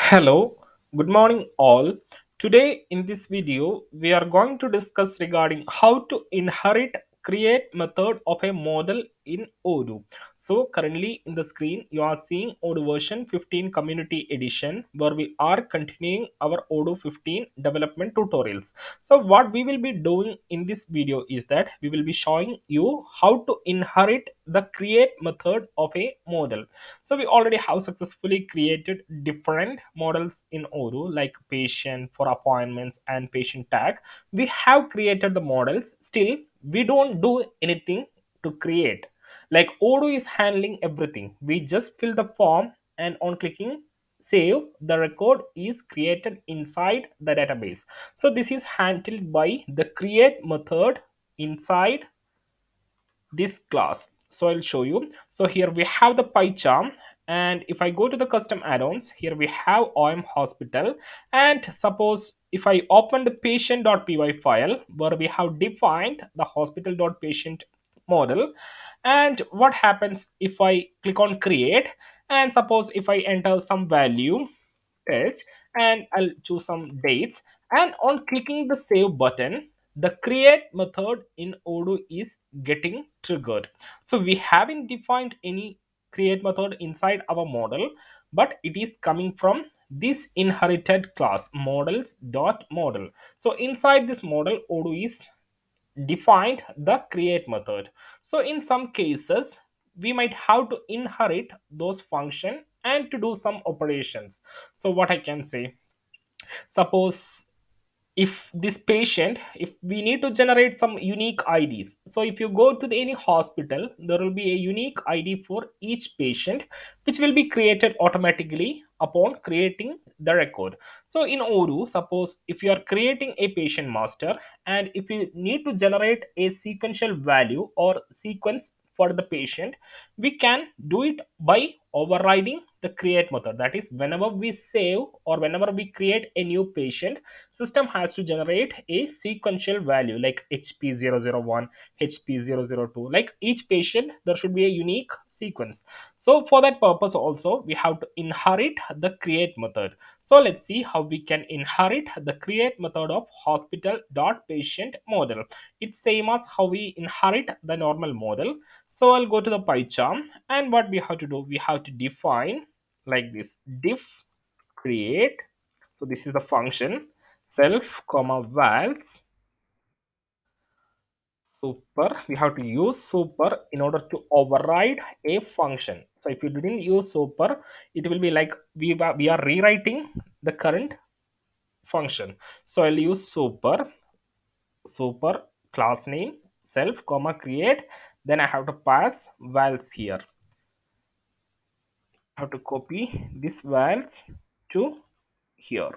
Hello, good morning all. Today in this video we are going to discuss regarding how to inherit create method of a model in Odoo. So currently in the screen you are seeing Odoo version 15 community edition where we are continuing our Odoo 15 development tutorials. So what we will be doing in this video is that we will be showing you how to inherit the create method of a model. So we already have successfully created different models in Odoo like patient for appointments and patient tag. We have created the models. Still, we don't do anything to create. Like Odoo is handling everything. We just fill the form and on clicking save, the record is created inside the database. So this is handled by the create method inside this class. So i'll show you. So here we have the PyCharm and if i go to the custom add-ons here we have om hospital. And suppose if i open the patient.py file where we have defined the hospital.patient model and what happens if i click on create and suppose if i enter some value test and i'll choose some dates and on clicking the save button the create method in Odoo is getting triggered. So we haven't defined any create method inside our model, but it is coming from this inherited class models dot model. So inside this model, Odoo is defined the create method. So in some cases, we might have to inherit those function and to do some operations. So what I can say, suppose if this patient if we need to generate some unique ids so if you go to any hospital there will be a unique id for each patient which will be created automatically upon creating the record. So in odoo suppose if you are creating a patient master and if you need to generate a sequential value or sequence for the patient we can do it by overriding the create method. That is whenever we save or whenever we create a new patient system has to generate a sequential value like hp001 hp002 like each patient there should be a unique sequence. So for that purpose also we have to inherit the create method. So let's see how we can inherit the create method of hospital dot patient model. It's same as how we inherit the normal model. So i'll go to the PyCharm and what we have to do we have to define like this. def create. So this is the function. Self comma vals super we have to use super in order to override a function. So if you didn't use super it will be like we we are rewriting the current function. So i'll use super super class name self comma create then i have to pass vals here. I have to copy this vals to here.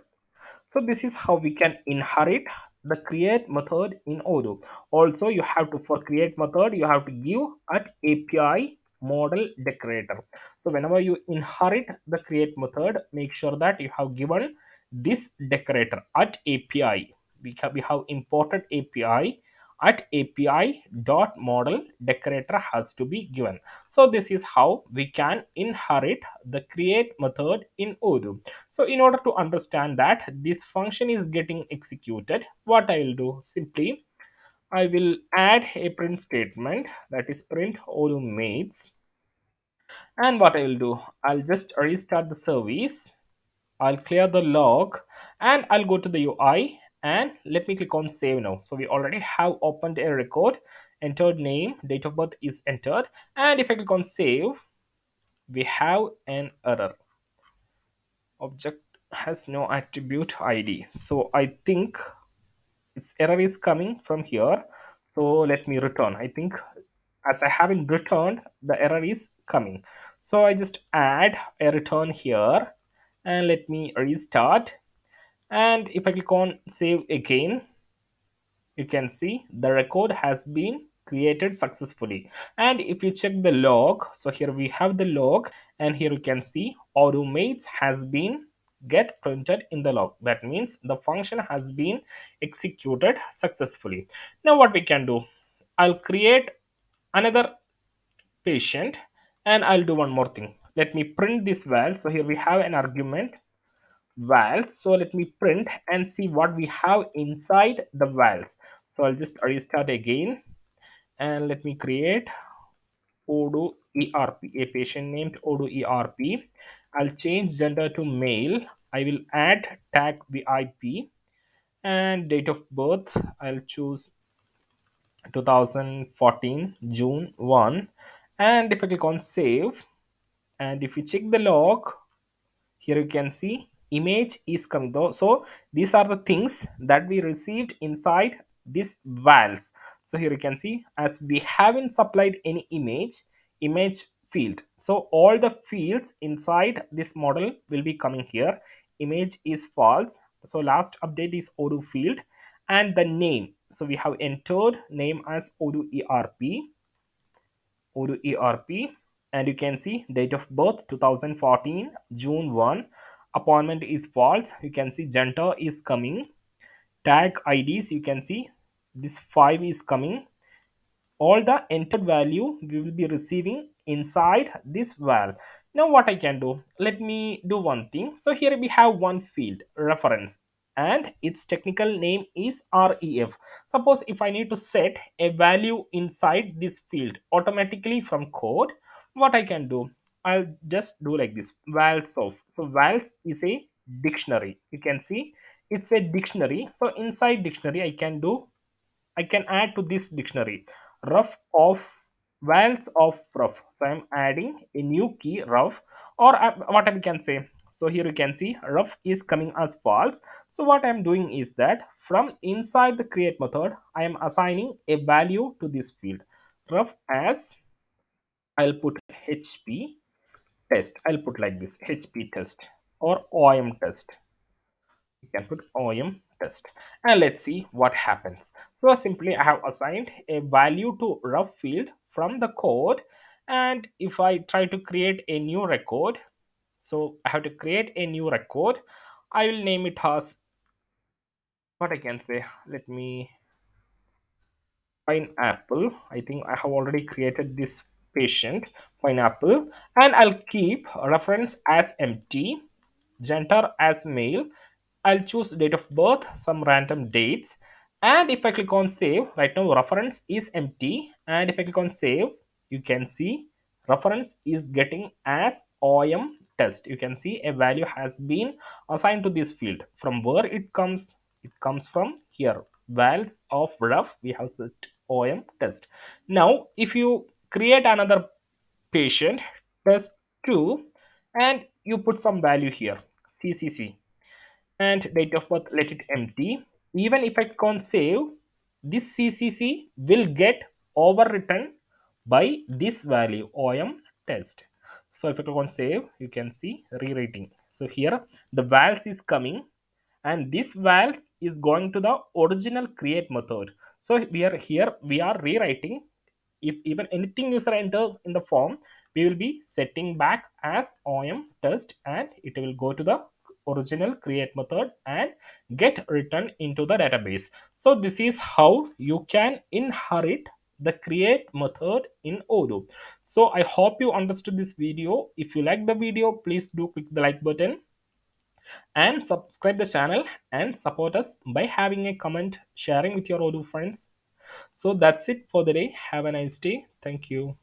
So this is how we can inherit the create method in Odoo. Also, you have to for create method, you have to give at API model decorator. So whenever you inherit the create method, make sure that you have given this decorator at API. We have, we have imported API at API dot model decorator has to be given. So this is how we can inherit the create method in Odoo. So in order to understand that this function is getting executed, what I will do simply, I will add a print statement that is print Odoo mates. And what I will do, I'll just restart the service. I'll clear the log and I'll go to the UI and let me click on save now. So we already have opened a record entered name date of birth is entered. And if i click on save we have an error. Object has no attribute id so i think its error is coming from here. So let me return. I think as i haven't returned the error is coming. So i just add a return here. And let me restart and if I click on save again you can see the record has been created successfully. And if you check the log so here we have the log and here you can see Odoo mates has been get printed in the log. That means the function has been executed successfully. Now what we can do? I'll create another patient and i'll do one more thing. Let me print this val so here we have an argument vals so let me print and see what we have inside the vals so i'll just restart again. And let me create odoo erp a patient named odoo erp i'll change gender to male. I will add tag vip and date of birth. I'll choose 2014 june 1 and if i click on save and if you check the log here you can see image is coming though. So these are the things that we received inside this vals so here you can see as we haven't supplied any image image field. So all the fields inside this model will be coming here. Image is false. So last update is odoo field and the name. So we have entered name as odoo erp odoo erp and you can see date of birth 2014 june 1 appointment is false. You can see gender is coming. Tag ids you can see this 5 is coming. All the entered value we will be receiving inside this val. Now what i can do? Let me do one thing. So here we have one field reference and its technical name is ref suppose if i need to set a value inside this field automatically from code what i can do i'll just do like this. Vals of so vals is a dictionary. You can see it's a dictionary. So inside dictionary i can do i can add to this dictionary. ref of vals of ref. So i'm adding a new key ref. Or I, what i can say. So here you can see ref is coming as false. So what i'm doing is that from inside the create method i am assigning a value to this field. ref as i'll put hp test. I'll put like this hp test or om test. You can put om test. And let's see what happens. So simply i have assigned a value to ref field from the code. And if i try to create a new record so i have to create a new record. I will name it as what i can say let me pineapple. I think i have already created this patient pineapple and i'll keep reference as empty gender as male. I'll choose date of birth some random dates. And if i click on save right now reference is empty. And if i click on save you can see reference is getting as om test. You can see a value has been assigned to this field. From where it comes? It comes from here. Vals of ref we have set om test. Now if you create another patient test 2 and you put some value here ccc and date of birth let it empty. Even if i can't save this ccc will get overwritten by this value om test. So if i click on save you can see rewriting. So here the vals is coming and this vals is going to the original create method. So we are here we are rewriting if even anything user enters in the form we will be setting back as om test and it will go to the original create method and get returned into the database. So this is how you can inherit the create method in odoo. So i hope you understood this video. If you like the video please do click the like button and subscribe the channel and support us by having a comment sharing with your odoo friends so that's it for the day. Have a nice day. Thank you